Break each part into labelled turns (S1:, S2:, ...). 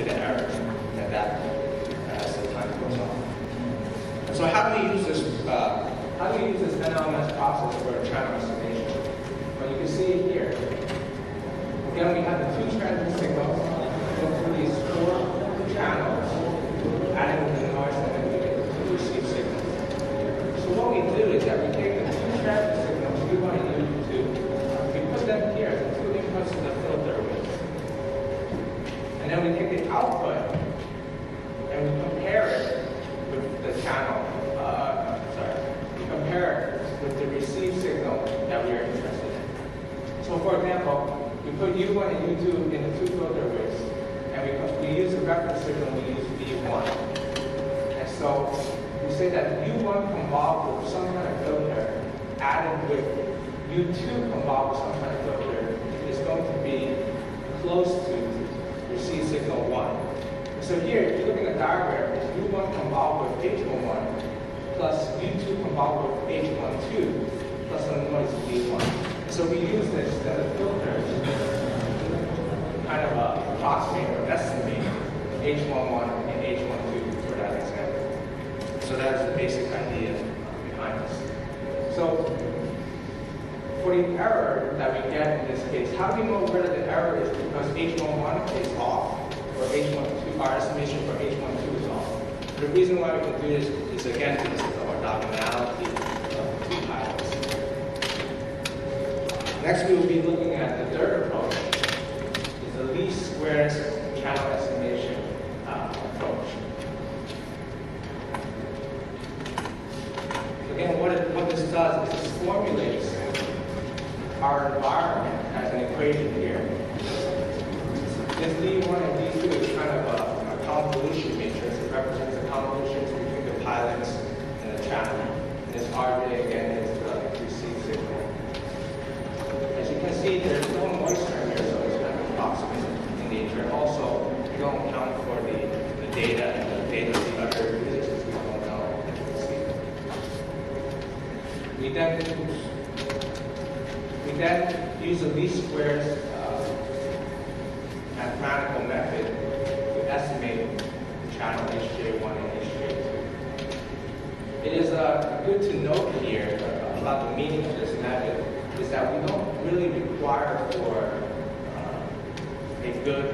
S1: to the error that uh, as the time goes on. So how do we use this? Uh, how do we use this NLMS process for channel estimation? Well, you can see here. Again, we have the two transient signals go through these four channels, adding the noise, and then we get the two received signals. So what we do is that we take the two transient signals, U1 and U2, we put them here as the two inputs to the filter with. And then we take the output and we compare it with the channel, uh, sorry, we compare it with the received signal that we are interested in. So for example, we put U1 and U2 in the two filter widths, and we, we use the reference signal, we use V1. And so we say that U1 convolved with some kind of filter added with U2 convolved with some kind of filter is going to be close to receive signal 1. So here, if you look at the diagram, it's U1 convolved with H11 plus U2 convolved with H12 plus the noise V1. So we use this as a filter kind of uh, approximate or estimate H11 and H12 for that example. So that's the basic idea behind this. So for the error that we get in this case, how do we know whether the error is because H11 is off or H12, our estimation for H12 is off? The reason why we can do this is again because of our orthogonality of two pilots. Next, we will be looking at the third approach, is the least squares channel estimation uh, approach. Again, what, it, what this does is this formulates our environment as an equation here. This D1 and D2 is kind of a, a convolution matrix. It represents the convolution between the pilots and the channel. And this RJ again is the received signal. There's no moisture here, so it's kind of approximate in nature. Also, we don't account for the, the data and the data of the other physicists we don't know. We then we then use the least squares uh, mathematical method to estimate the channel HJ1 and HJ2. It is uh, good to note here about the meaning of this method is that we don't really require for uh, a good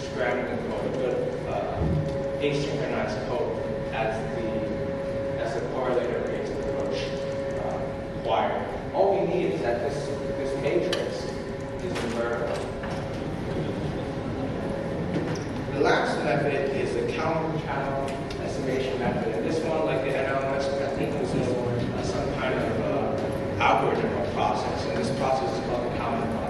S1: scrambling code, a good uh, asynchronized code as the as the correlator based approach uh, required. All we need is that this this matrix is invertible. The last method is the Kalman channel estimation method. And this one, like the NLMS method, uses uh, some kind of uh, algorithm or process. And this process is called the Kalman process.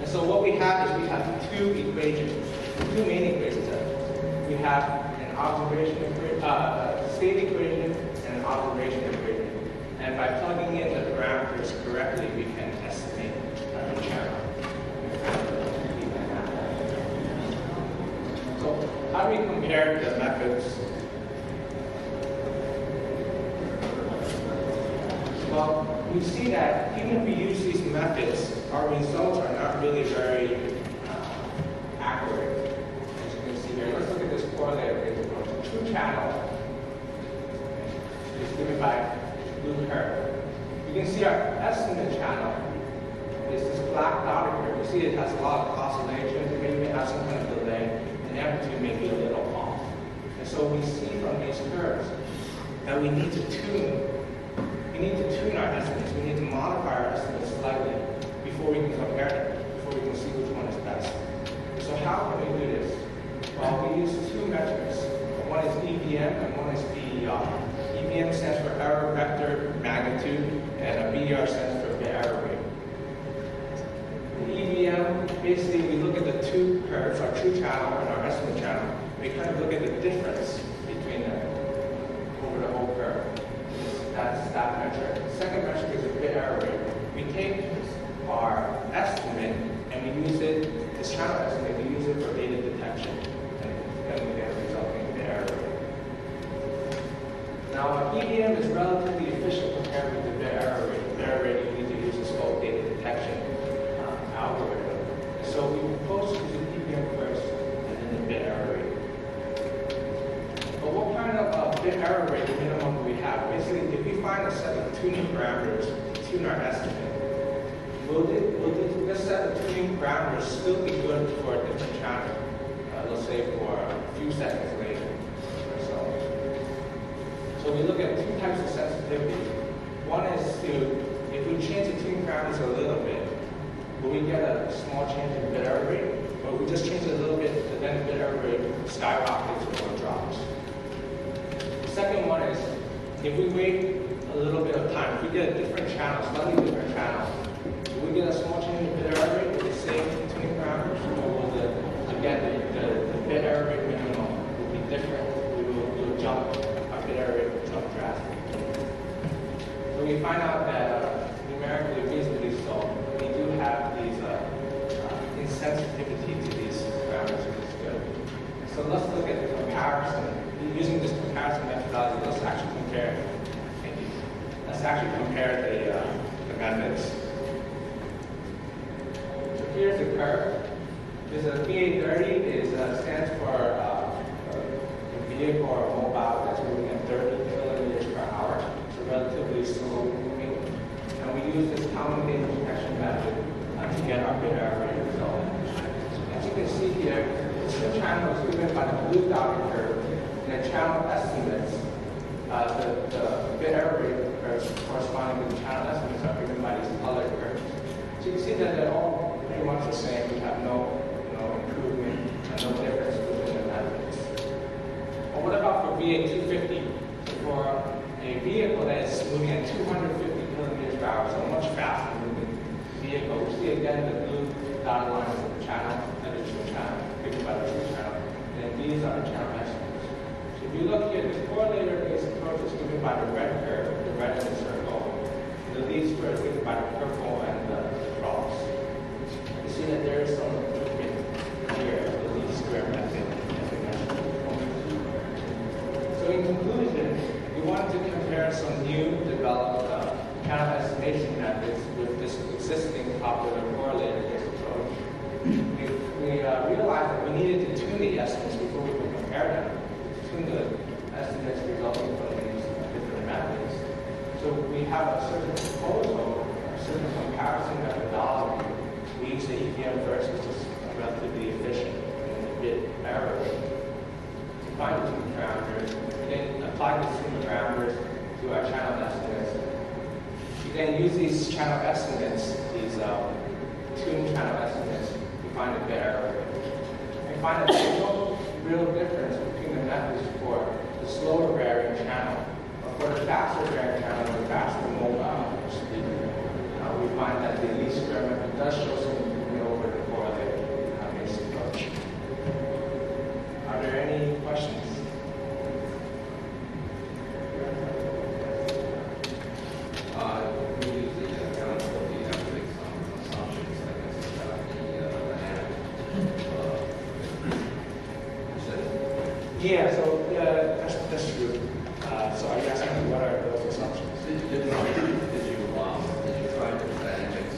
S1: And so what we have is we have two equations, two main equations. We have an observation equation, uh, state equation and an observation equation. And by plugging in the parameters correctly, we can estimate the channel. So how do we compare the methods? Well, we see that even if we use these methods, our results are not really very uh, accurate. As you can see here, let's look at this correlator approach. True channel is given by blue curve. You can see our estimate channel is this black dotted here. You see it has a lot of oscillations. It may have some kind of delay. And amplitude may be a little off. And so we see from these curves that we need to tune. We need to tune our estimates. We need to modify our estimates slightly before we can compare them, before we can see which one is best. So how can we do this? Well, we use two metrics. One is EVM and one is BER. EVM stands for error vector magnitude, and BER stands for error rate. The EVM, basically, we look at the two curves, our true channel and our estimate channel. We kind of look at the difference between them over the whole curve. The second metric is a bit error rate. We take our estimate and we use it, this channel estimate, we use it for data detection. And then we get a resulting bit error rate. Now, EVM is relatively efficient compared with the bit error rate. The error rate you need to use is called data find a set of tuning parameters to tune our estimate, will, it, will this set of tuning parameters still be good for a different channel? Uh, let's say for a few seconds later or so. So we look at two types of sensitivity. One is to, if we change the tuning parameters a little bit, will we get a small change in bit error rate? Or we just change it a little bit, then the bit error rate skyrockets or drops? The second one is, if we wait a little bit of time, if we get different channel, slightly different channel, will we get a small change in bit error rate with the same tuning parameters? Or will the, again, the, the, the bit error rate minimum will be different? We will, we will jump, our bit error rate will jump drastically. So we find out that uh, numerically, reasonably so, we do have these uh, uh, insensitivity to these parameters, which is good. So let's look at the comparison. Using this comparison methodology, let's actually compare. Thank you. Let's actually compare the, uh, the methods. So here's the curve. This is VA30 is uh, stands for uh, a vehicle or mobile that's moving at 30 kilometers per hour. It's a relatively slow moving. And we use this common data detection method uh, to get our error rate result. As you can see here, the channel is given by the blue dotted curve, and the channel estimates, uh, the, the bit error rate corresponding to the channel are given by these colored curves. So you can see that they're all pretty much the same. We have no, no improvement and no difference between the methods. Well, what about for VA250? For a vehicle that is moving at 250 kilometers per hour, so much faster moving vehicle, we see again the blue dotted line is the channel, and the true channel, given by the true channel. And these are the channel estimates. So if you look here, this correlator-based approach is given by the red curve, the red the circle. The square is given by the purple and the cross. You see that there is some improvement here, the least square method, as we mentioned before. So in conclusion, we wanted to compare some new developed uh, estimation methods with this existing popular correlator-based approach. We, we uh, realized that we needed to tune the estimates before we could compare them, tune the estimates resulting from. So we have a certain proposal, a certain comparison methodology. We use the first, which is relatively efficient the bit error find the two parameters, then apply the two parameters to our channel estimates. We then use these channel estimates, these um, tuned channel estimates, to find the bit error. And find that there's no real difference between the methods for the slower varying channel. But faster varying channel, the faster mobile uh, we find that the least method does show some improvement over the correlated uh, based approach. Are there any questions?
S2: Uh, we usually account for the analytics on assumptions, I guess, about the, uh, dynamic. Uh, you said,
S1: Yeah, so uh, that's, that's true. Uh, so are you asking me what are those assumptions?
S2: did, did, no, did you, um, did you try the dynamics,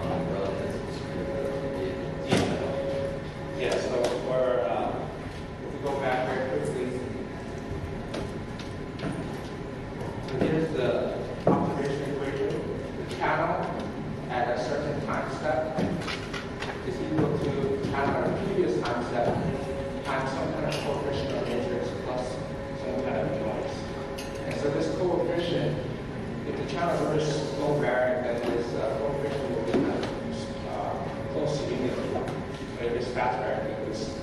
S2: um, relative to the, the,
S1: Yeah, so for, uh, if we go back very quickly. So here's the observation equation. At a certain time step is equal to at a previous time step times some kind of coefficient of matrix plus some kind of noise. And so this coefficient, if the channel is very slow varying, then this uh, coefficient will be uh, close to uniform. But if it's fast it's